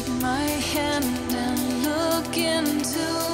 Take my hand and look into